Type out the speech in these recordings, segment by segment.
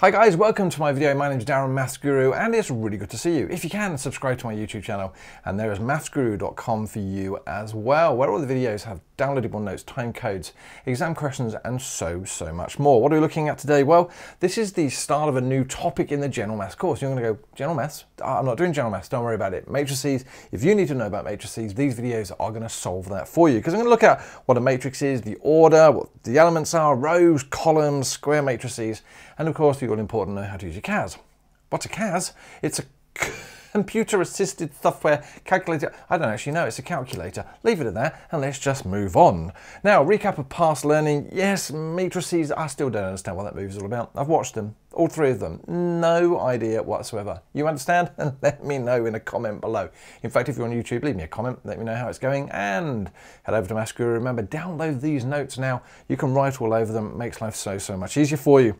Hi guys, welcome to my video. My name is Darren Maffs Guru and it's really good to see you. If you can, subscribe to my YouTube channel and there is maffsguru.com for you as well, where all the videos have downloadable notes, time codes, exam questions and so, so much more. What are we looking at today? Well, this is the start of a new topic in the General Maths course. You're going to go, General Maths? Ah, I'm not doing General Maths, don't worry about it. Matrices, if you need to know about matrices, these videos are going to solve that for you because I'm going to look at what a matrix is, the order, what the elements are, rows, columns, square matrices, and of course the all important know how to use your CAS. What's a CAS? It's a computer assisted software calculator. I don't actually know, it's a calculator. Leave it at that and let's just move on. Now, recap of past learning. Yes, matrices, I still don't understand what that movie is all about. I've watched them, all three of them. No idea whatsoever. You understand? And let me know in a comment below. In fact, if you're on YouTube, leave me a comment, let me know how it's going and head over to Guru. Remember, download these notes now. You can write all over them. Makes life so, so much easier for you.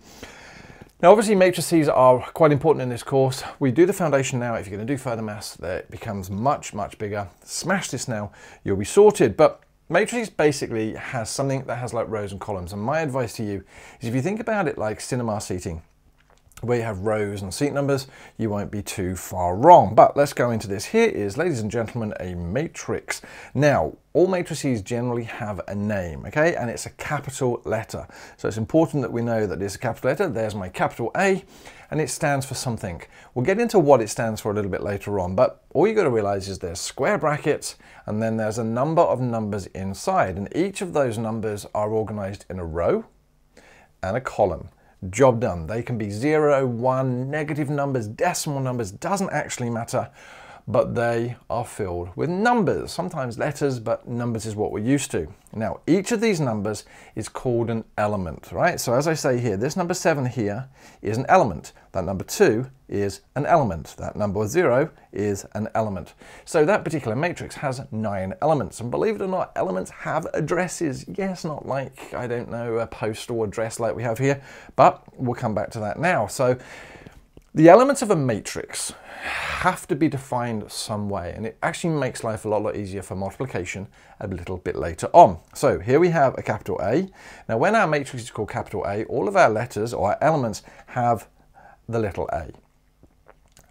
Now obviously matrices are quite important in this course. We do the foundation now. If you're going to do further maths, that becomes much, much bigger. Smash this now, you'll be sorted. But matrices basically has something that has like rows and columns. And my advice to you is if you think about it like cinema seating, where you have rows and seat numbers, you won't be too far wrong. But let's go into this. Here is, ladies and gentlemen, a matrix. Now, all matrices generally have a name, okay? And it's a capital letter. So it's important that we know that it's a capital letter. There's my capital A, and it stands for something. We'll get into what it stands for a little bit later on, but all you got to realize is there's square brackets, and then there's a number of numbers inside, and each of those numbers are organized in a row and a column job done. They can be 0, 1, negative numbers, decimal numbers, doesn't actually matter, but they are filled with numbers, sometimes letters, but numbers is what we're used to. Now, each of these numbers is called an element, right? So as I say here, this number 7 here is an element. That number 2 is an element. That number 0 is an element. So that particular matrix has nine elements. And believe it or not, elements have addresses. Yes, not like, I don't know, a postal address like we have here, but we'll come back to that now. So the elements of a matrix have to be defined some way, and it actually makes life a lot, lot easier for multiplication a little bit later on. So here we have a capital A. Now when our matrix is called capital A, all of our letters or our elements have the little a.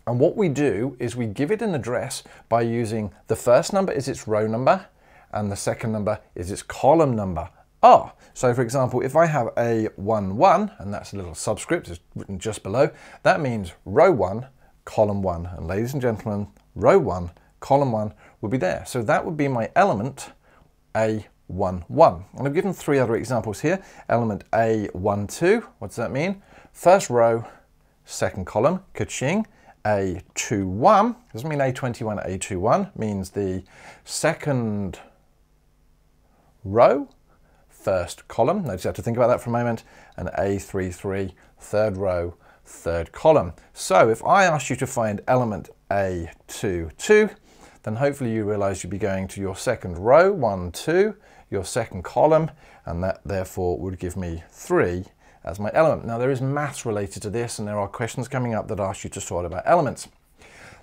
And what we do is we give it an address by using the first number is its row number, and the second number is its column number. Ah, so for example, if I have a 1, 1, and that's a little subscript, it's written just below, that means row 1, column 1. And ladies and gentlemen, row 1, column 1 would be there. So that would be my element A1, 1. And I've given three other examples here. Element A1, 2, what does that mean? First row, second column, ka-ching. A21, doesn't mean A21, A21, means the second row, first column. Notice you have to think about that for a moment. And A33, third row, third column. So if I ask you to find element A22, then hopefully you realize you'd be going to your second row, one, two, your second column, and that therefore would give me three as my element. Now there is maths related to this and there are questions coming up that ask you to sort about elements.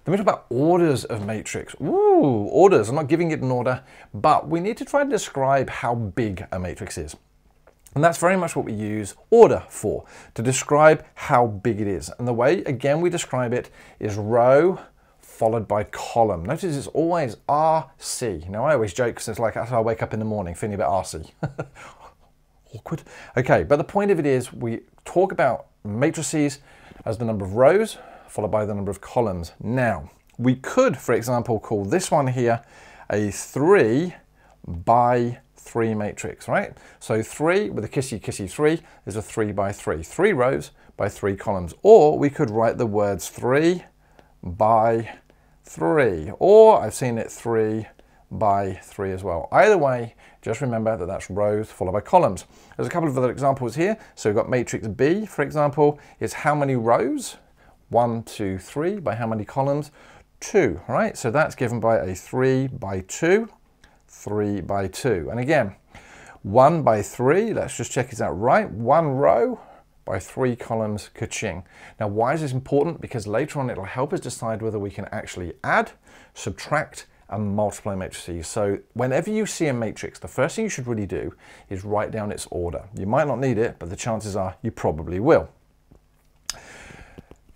Then we talk about orders of matrix. Ooh, orders, I'm not giving it an order, but we need to try and describe how big a matrix is. And that's very much what we use order for, to describe how big it is. And the way, again, we describe it is row followed by column. Notice it's always RC. Now, I always joke because it's like after I wake up in the morning feeling a bit RC. Awkward. Okay, but the point of it is we talk about matrices as the number of rows followed by the number of columns. Now, we could, for example, call this one here a 3 by 3 matrix, right? So 3 with a kissy kissy 3 is a 3 by 3. 3 rows by 3 columns. Or we could write the words 3 by 3. Or I've seen it 3 by 3 as well. Either way, just remember that that's rows followed by columns. There's a couple of other examples here. So we've got matrix B, for example, is how many rows? One, two, three. By how many columns? Two, right? So that's given by a three by two, three by two. And again, one by three, let's just check is that right? One row by three columns, ka-ching. Now, why is this important? Because later on it'll help us decide whether we can actually add, subtract, and multiply matrices. So whenever you see a matrix, the first thing you should really do is write down its order. You might not need it, but the chances are you probably will.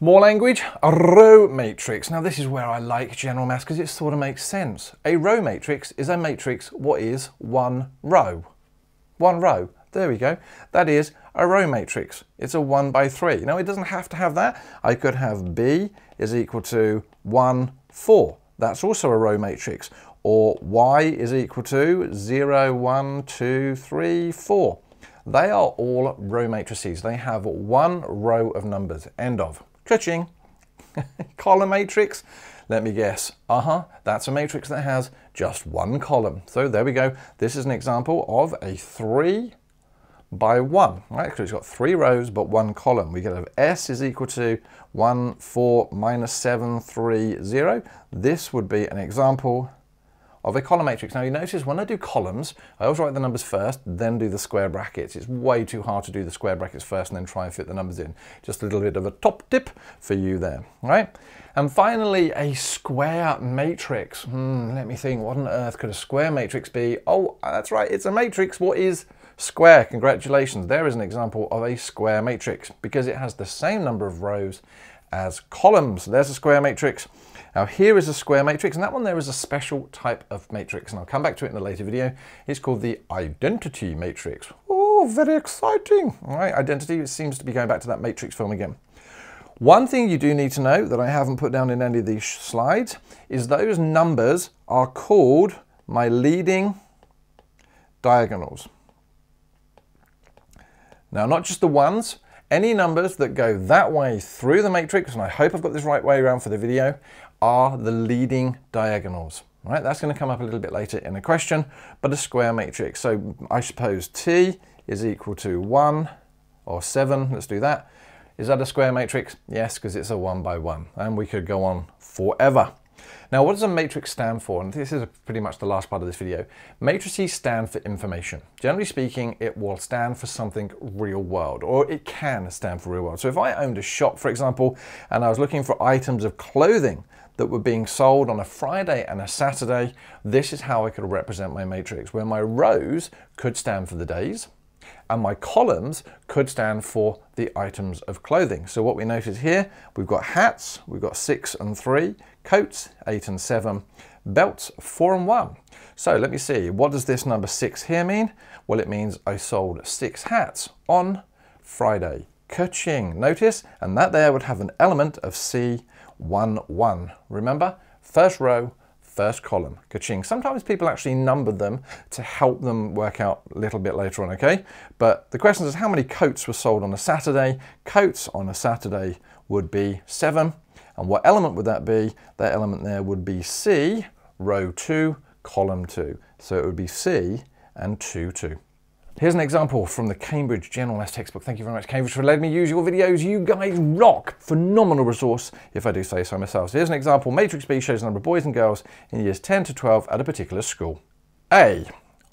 More language, a row matrix. Now this is where I like general maths because it sort of makes sense. A row matrix is a matrix what is one row. One row, there we go. That is a row matrix. It's a one by three. Now it doesn't have to have that. I could have B is equal to one, four. That's also a row matrix. Or Y is equal to zero, one, two, three, four. They are all row matrices. They have one row of numbers, end of. Ka-ching. column matrix. Let me guess. Uh-huh, that's a matrix that has just one column. So there we go. This is an example of a three by one, right? Because it's got three rows but one column. We get have S is equal to one, four, minus seven, three, zero. This would be an example of a column matrix. Now you notice when I do columns, I always write the numbers first, then do the square brackets. It's way too hard to do the square brackets first and then try and fit the numbers in. Just a little bit of a top tip for you there, right? And finally, a square matrix. Hmm, let me think, what on earth could a square matrix be? Oh, that's right, it's a matrix. What is square? Congratulations, there is an example of a square matrix because it has the same number of rows as columns. There's a square matrix. Now here is a square matrix, and that one there is a special type of matrix, and I'll come back to it in a later video. It's called the identity matrix. Oh, very exciting. All right, identity seems to be going back to that matrix film again. One thing you do need to know that I haven't put down in any of these slides is those numbers are called my leading diagonals. Now, not just the ones, any numbers that go that way through the matrix, and I hope I've got this right way around for the video, are the leading diagonals. Right, that's going to come up a little bit later in a question, but a square matrix. So I suppose T is equal to 1 or 7, let's do that. Is that a square matrix? Yes, because it's a 1 by 1, and we could go on forever. Now, what does a matrix stand for? And this is pretty much the last part of this video. Matrices stand for information. Generally speaking, it will stand for something real world, or it can stand for real world. So if I owned a shop, for example, and I was looking for items of clothing that were being sold on a Friday and a Saturday, this is how I could represent my matrix, where my rows could stand for the days, and my columns could stand for the items of clothing. So what we notice here, we've got hats, we've got six and three, coats, eight and seven, belts, four and one. So let me see, what does this number six here mean? Well, it means I sold six hats on Friday. Ka-ching, notice, and that there would have an element of C11. Remember, first row, first column, ka-ching. Sometimes people actually number them to help them work out a little bit later on, okay? But the question is how many coats were sold on a Saturday? Coats on a Saturday would be seven. And what element would that be? That element there would be C, row two, column two. So it would be C and two, two. Here's an example from the Cambridge General Maths textbook. Thank you very much, Cambridge, for letting me use your videos. You guys rock. Phenomenal resource, if I do say so myself. So here's an example. Matrix B shows the number of boys and girls in years 10 to 12 at a particular school. A.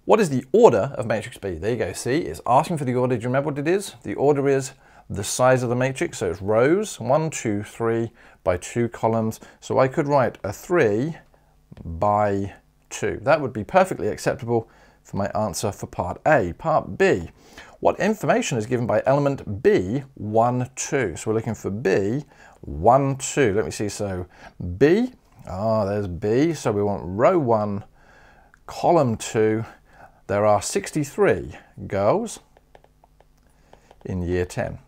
What is the order of matrix B? There you go. C is asking for the order. Do you remember what it is? The order is the size of the matrix. So it's rows, one, two, three, by two columns. So I could write a three by two. That would be perfectly acceptable for my answer for part A. Part B, what information is given by element B, 1, 2? So we're looking for B, 1, 2. Let me see, so B, ah, there's B, so we want row 1, column 2. There are 63 girls in year 10.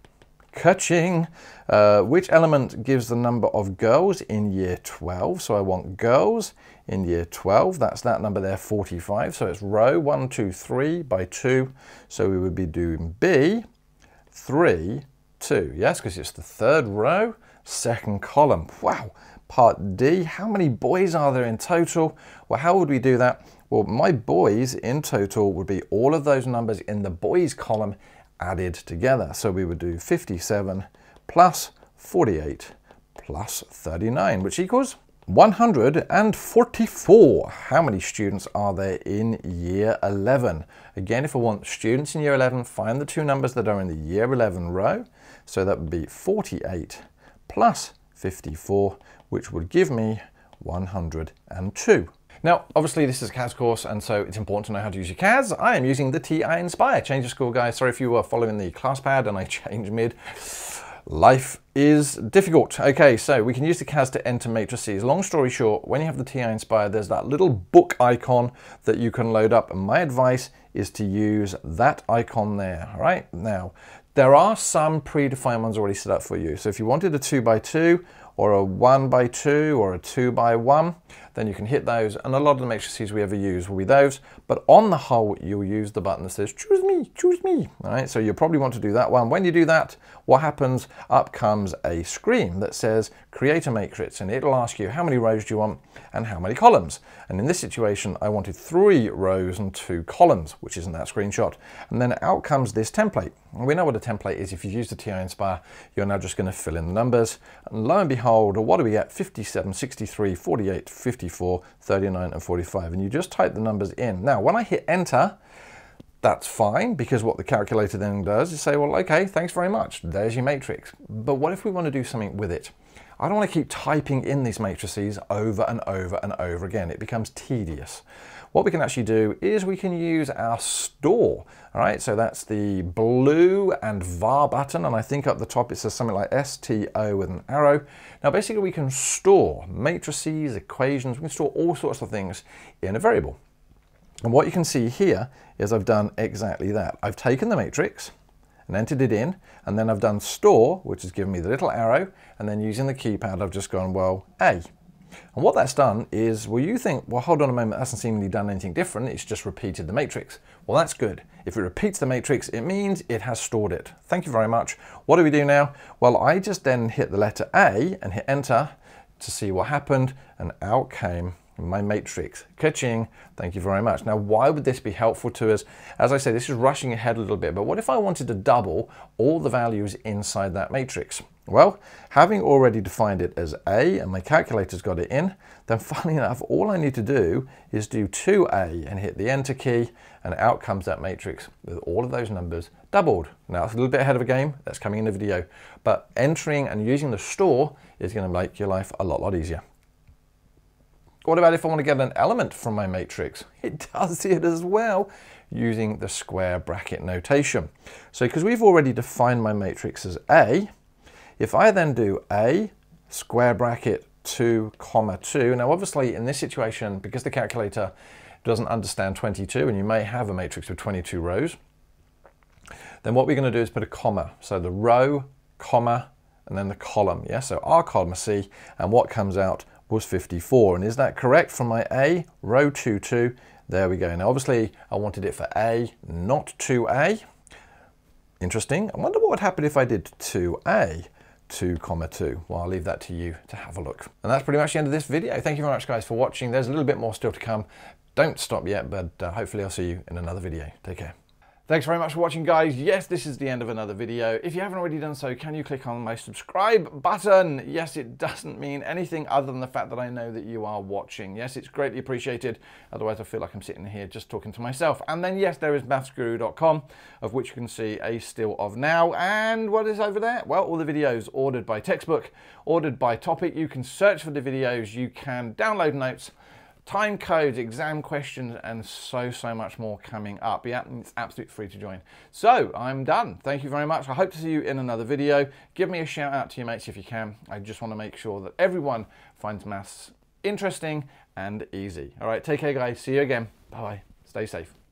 Ka-ching! Uh, which element gives the number of girls in year 12? So I want girls in year 12. That's that number there, 45. So it's row 1, 2, 3 by 2. So we would be doing B, 3, 2. Yes, because it's the third row, second column. Wow. Part D, how many boys are there in total? Well, how would we do that? Well, my boys in total would be all of those numbers in the boys column added together. So we would do 57 plus 48 plus 39, which equals 144. How many students are there in year 11? Again, if I want students in year 11, find the two numbers that are in the year 11 row. So that would be 48 plus 54, which would give me 102. Now, obviously this is a CAS course, and so it's important to know how to use your CAS. I am using the TI Nspire. Change of school, guys. Sorry if you were following the class pad and I changed mid. Life is difficult. Okay, so we can use the CAS to enter matrices. Long story short, when you have the TI Nspire, there's that little book icon that you can load up. And my advice is to use that icon there, all right? Now, there are some predefined ones already set up for you. So if you wanted a two by two or a one by two or a two by one, then you can hit those. And a lot of the matrices we ever use will be those. But on the whole, you'll use the button that says, choose me, choose me. All right, so you'll probably want to do that one. When you do that, what happens? Up comes a screen that says, create a matrix. And it'll ask you how many rows do you want and how many columns. And in this situation, I wanted three rows and two columns, which is in that screenshot. And then out comes this template. And we know what a template is. If you use the TI Nspire, you're now just going to fill in the numbers. And lo and behold, what do we get? 57, 63, 48, 50, 54, 39, and 45. And you just type the numbers in. Now, when I hit enter, that's fine because what the calculator then does is say, well, okay, thanks very much. There's your matrix. But what if we want to do something with it? I don't want to keep typing in these matrices over and over and over again. It becomes tedious. What we can actually do is we can use our store. All right, so that's the blue and var button, and I think up the top it says something like STO with an arrow. Now basically we can store matrices, equations, we can store all sorts of things in a variable. And what you can see here is I've done exactly that. I've taken the matrix, and entered it in, and then I've done store, which has given me the little arrow, and then using the keypad, I've just gone, well, A. And what that's done is, well, you think, well, hold on a moment, that hasn't seemingly done anything different, it's just repeated the matrix. Well, that's good. If it repeats the matrix, it means it has stored it. Thank you very much. What do we do now? Well, I just then hit the letter A and hit enter to see what happened, and out came my matrix. Catching, thank you very much. Now, why would this be helpful to us? As I say, this is rushing ahead a little bit, but what if I wanted to double all the values inside that matrix? Well, having already defined it as A and my calculator's got it in, then funnily enough, all I need to do is do 2A and hit the enter key and out comes that matrix with all of those numbers doubled. Now it's a little bit ahead of a game, that's coming in the video, but entering and using the store is gonna make your life a lot, lot easier. What about if I want to get an element from my matrix? It does it as well using the square bracket notation. So because we've already defined my matrix as A, if I then do A square bracket 2 comma 2, now obviously in this situation, because the calculator doesn't understand 22 and you may have a matrix with 22 rows, then what we're going to do is put a comma. So the row, comma, and then the column. Yeah, so R column C, and what comes out was 54. And is that correct from my A, row 2, 2? There we go. Now, obviously, I wanted it for A, not 2A. Interesting. I wonder what would happen if I did 2A. 2 comma 2. Well, I'll leave that to you to have a look. And that's pretty much the end of this video. Thank you very much, guys, for watching. There's a little bit more still to come. Don't stop yet, but uh, hopefully I'll see you in another video. Take care. Thanks very much for watching guys. Yes, this is the end of another video. If you haven't already done so, can you click on my subscribe button? Yes, it doesn't mean anything other than the fact that I know that you are watching. Yes, it's greatly appreciated. Otherwise, I feel like I'm sitting here just talking to myself. And then, yes, there is maffsguru.com, of which you can see a still of now. And what is over there? Well, all the videos ordered by textbook, ordered by topic. You can search for the videos. You can download notes time codes, exam questions, and so, so much more coming up. Yeah, it's absolutely free to join. So I'm done. Thank you very much. I hope to see you in another video. Give me a shout out to your mates if you can. I just want to make sure that everyone finds maths interesting and easy. All right, take care, guys. See you again. Bye-bye. Stay safe.